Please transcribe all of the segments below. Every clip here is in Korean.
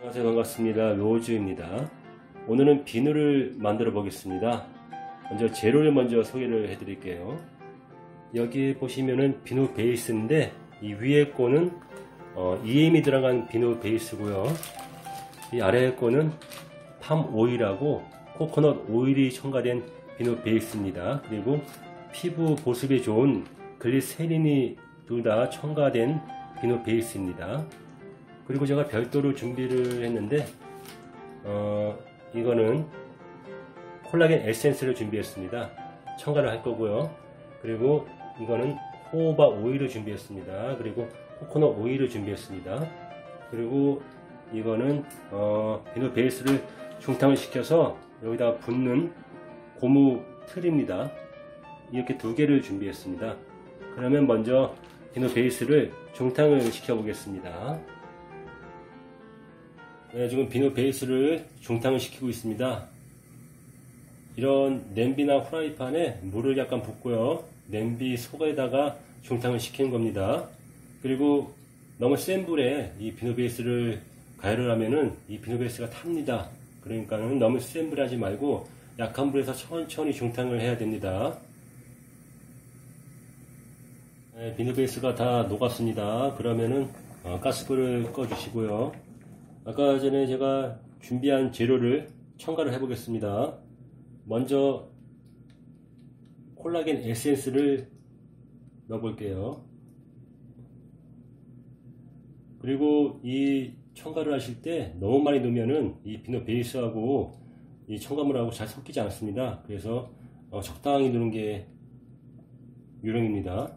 안녕하세요. 반갑습니다. 로즈입니다. 오늘은 비누를 만들어 보겠습니다. 먼저 재료를 먼저 소개를 해 드릴게요. 여기 보시면은 비누 베이스인데 이 위에 거는 어, EM이 들어간 비누 베이스고요. 이 아래 거는 팜 오일하고 코코넛 오일이 첨가된 비누 베이스입니다. 그리고 피부 보습에 좋은 글리세린이 둘 다 첨가된 비누 베이스입니다 그리고 제가 별도로 준비를 했는데 어, 이거는 콜라겐 에센스를 준비했습니다. 첨가를 할 거고요. 그리고 이거는 호호바 오일을 준비했습니다. 그리고 코코넛 오일을 준비했습니다. 그리고 이거는 어, 비누 베이스를 중탕을 시켜서 여기다 붓는 고무 틀입니다. 이렇게 두 개를 준비했습니다. 그러면 먼저 비누 베이스를 중탕을 시켜 보겠습니다. 네, 지금 비누 베이스를 중탕을 시키고 있습니다. 이런 냄비나 후라이팬에 물을 약간 붓고요. 냄비 속에다가 중탕을 시키는 겁니다. 그리고 너무 센 불에 이 비누 베이스를 가열을 하면은 이 비누 베이스가 탑니다. 그러니까는 너무 센 불에 하지 말고 약한 불에서 천천히 중탕을 해야 됩니다. 네, 비누 베이스가 다 녹았습니다. 그러면은 어, 가스불을 꺼주시고요. 아까 전에 제가 준비한 재료를 첨가를 해 보겠습니다. 먼저 콜라겐 에센스를 넣어 볼게요. 그리고 이 첨가를 하실 때 너무 많이 넣으면은 이 비누 베이스하고 이 첨가물하고 잘 섞이지 않습니다. 그래서 어 적당히 넣는 게 유령입니다.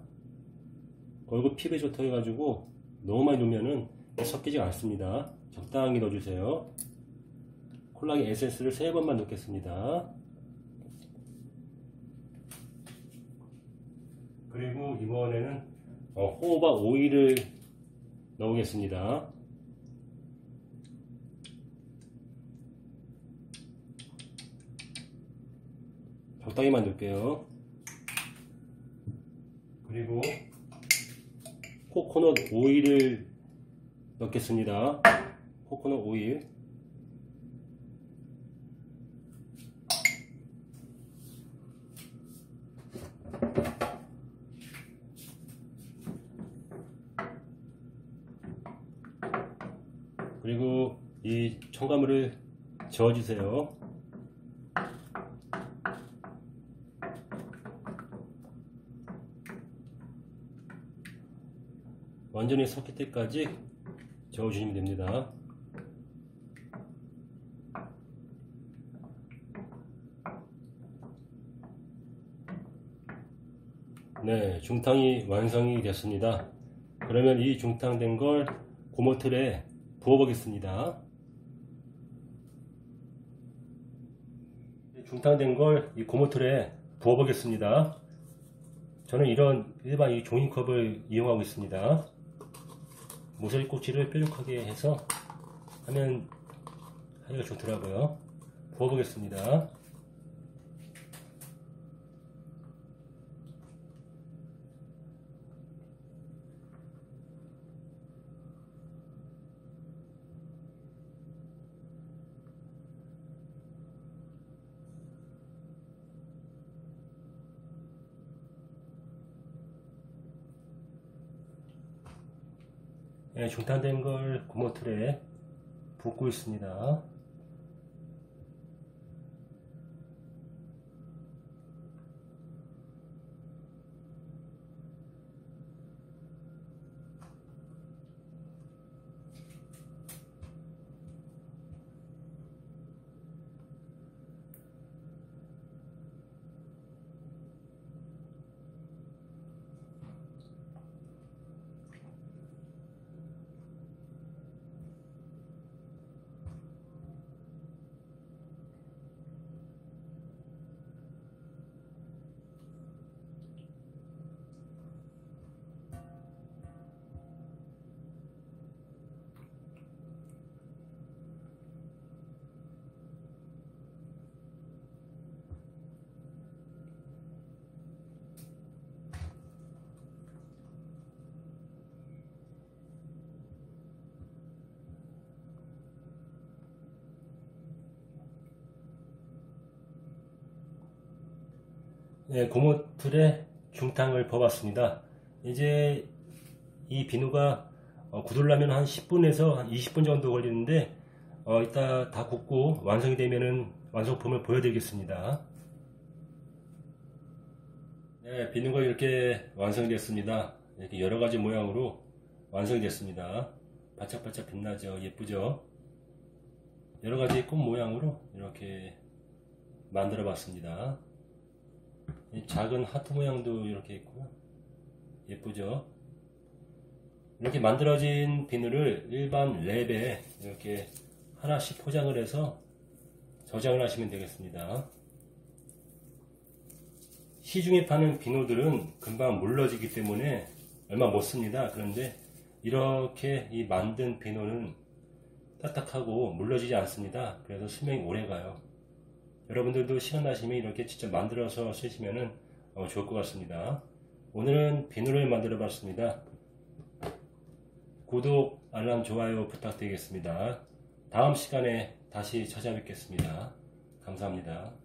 얼굴 피부에 좋다 해가지고 너무 많이 넣으면은 섞이지 않습니다 적당히 넣어주세요. 콜라겐 에센스를 3번만 넣겠습니다. 그리고 이번에는 어, 호호바 오일을 넣겠습니다. 적당히만 넣을게요. 그리고 코코넛 오일을 넣겠습니다. 코코넛 오일 그리고 이 첨가물을 저어주세요. 완전히 섞일 때까지 저어주시면 됩니다. 네, 중탕이 완성이 됐습니다. 그러면 이 중탕된 걸 고무틀에 부어 보겠습니다. 중탕된 걸 이 고무틀에 부어 보겠습니다. 저는 이런 일반 이 종이컵을 이용하고 있습니다. 모서리 꼭지를 뾰족하게 해서 하면 하기가 좋더라고요. 부어 보겠습니다. 중탄된 걸 고무틀에 붓고 있습니다. 네, 고무틀에 중탕을 퍼봤습니다. 이제 이 비누가 어, 굳으려면 한 10분에서 한 20분 정도 걸리는데 어, 이따 다 굽고 완성이 되면은 완성품을 보여드리겠습니다. 네, 비누가 이렇게 완성됐습니다. 이렇게 여러 가지 모양으로 완성이 됐습니다. 바짝바짝 빛나죠? 예쁘죠? 여러 가지 꽃 모양으로 이렇게 만들어 봤습니다. 이 작은 하트 모양도 이렇게 있고요. 예쁘죠? 이렇게 만들어진 비누를 일반 랩에 이렇게 하나씩 포장을 해서 저장을 하시면 되겠습니다. 시중에 파는 비누들은 금방 물러지기 때문에 얼마 못 씁니다. 그런데 이렇게 이 만든 비누는 딱딱하고 물러지지 않습니다. 그래서 수명이 오래 가요. 여러분들도 시간 나시면 이렇게 직접 만들어서 쓰시면 어, 좋을 것 같습니다. 오늘은 비누를 만들어 봤습니다. 구독, 알람, 좋아요 부탁드리겠습니다. 다음 시간에 다시 찾아뵙겠습니다. 감사합니다.